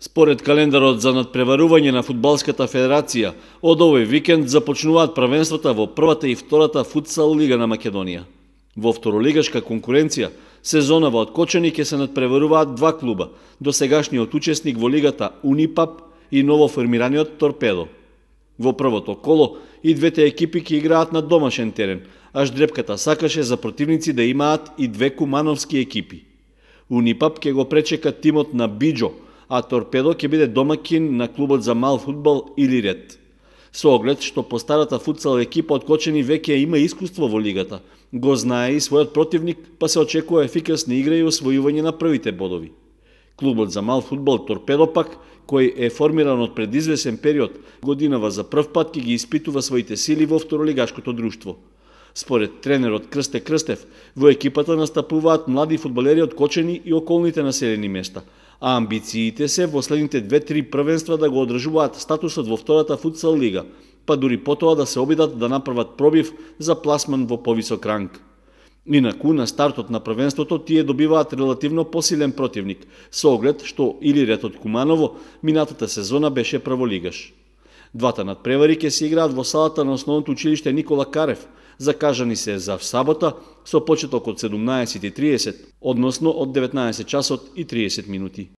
Според календарот за надпреварување на Фудбалската федерација, од овој викенд започнуваат првенствата во првата и втората футсал лига на Македонија. Во второлигашка конкуренција, сезона во откочени ќе се надпреваруваат два клуба, досегашниот учесник во лигата Унипап и новоформираниот Торпедо. Во првото коло и двете екипи ќе играат на домашен терен, а Ждрепката сакаше за противници да имаат и две кумановски екипи. Унипап ќе го пречека тимот на Биджо, а Торпедо ќе биде домакин на клубот за мал фудбал или ред. Со оглед што постарата футсал екипа од Кочени веќе има искуство во лигата, го знае и својот противник, па се очекува ефикасни игра и освојување на првите бодови. Клубот за мал фудбал Торпедо пак, кој е формиран од предизвесен период, годинава за прв пат ќе ги испитува своите сили во второлигашкото друштво. Според тренерот Крсте Крстев, во екипата настапуваат млади фудбалери од Кочени и околните населени места – а амбициите се во следните две-три првенства да го одржуваат статусот во втората футсал лига, па дури потоа да се обидат да направат пробив за пласман во повисок ранг. Инаку, на стартот на првенството тие добиваат релативно посилен противник, со оглед што или од Куманово минатата сезона беше прволигаш. Двата надпревари ќе се играат во салата на основното училиште Никола Карев, закажани се за сабота со почеток од 17:30, односно од 19 часот и 30 минути.